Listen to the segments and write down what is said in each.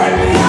Right.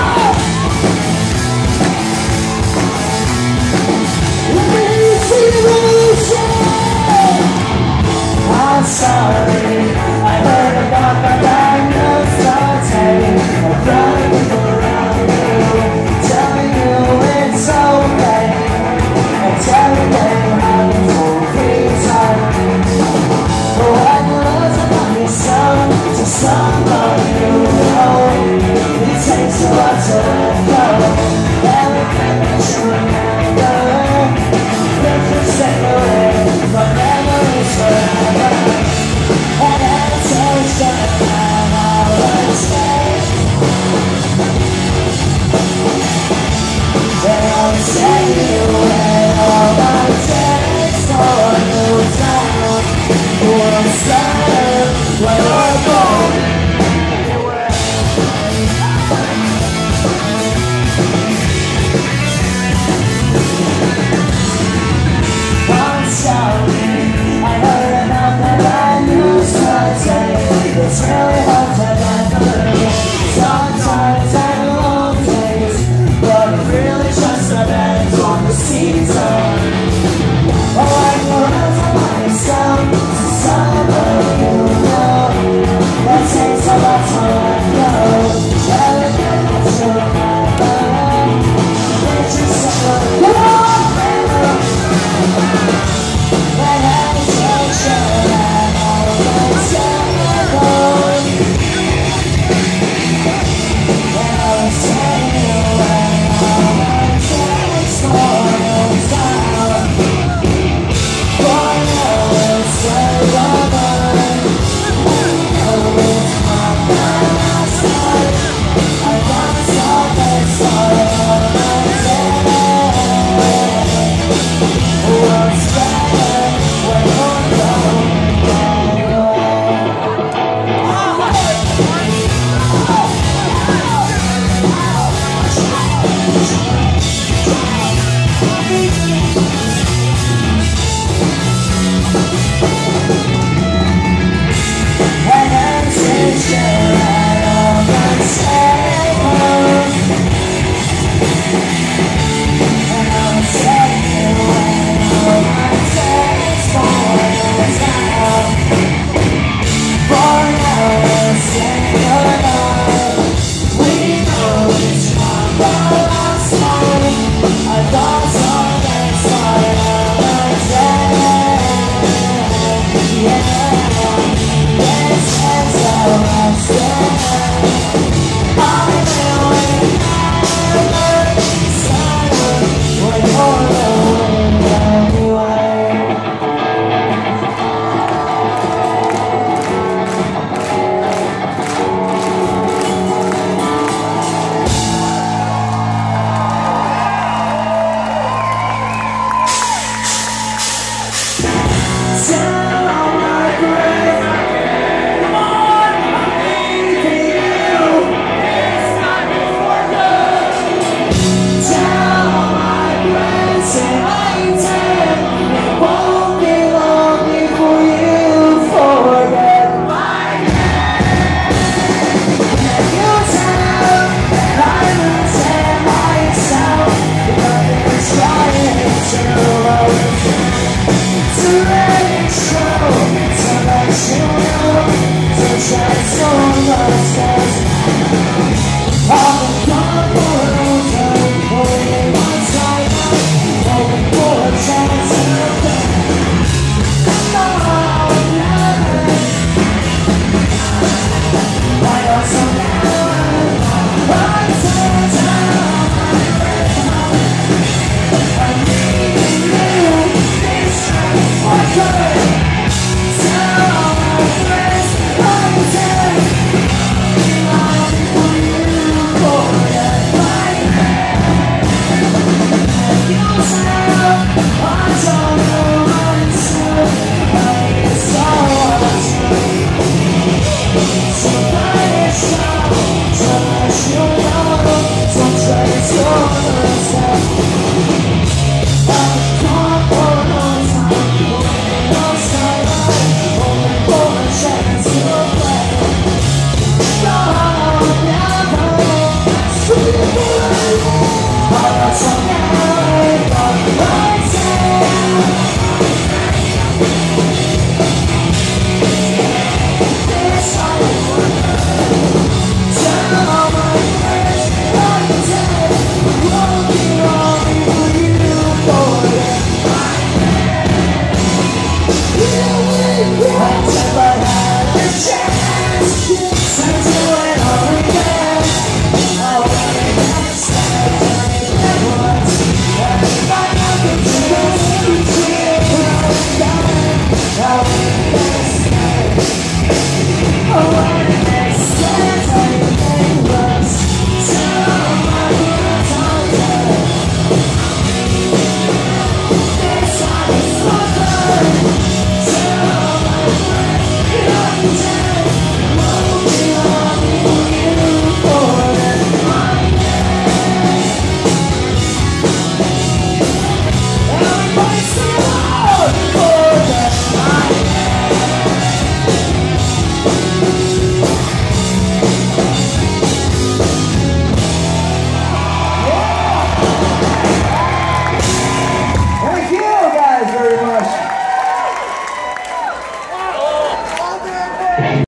That's so long.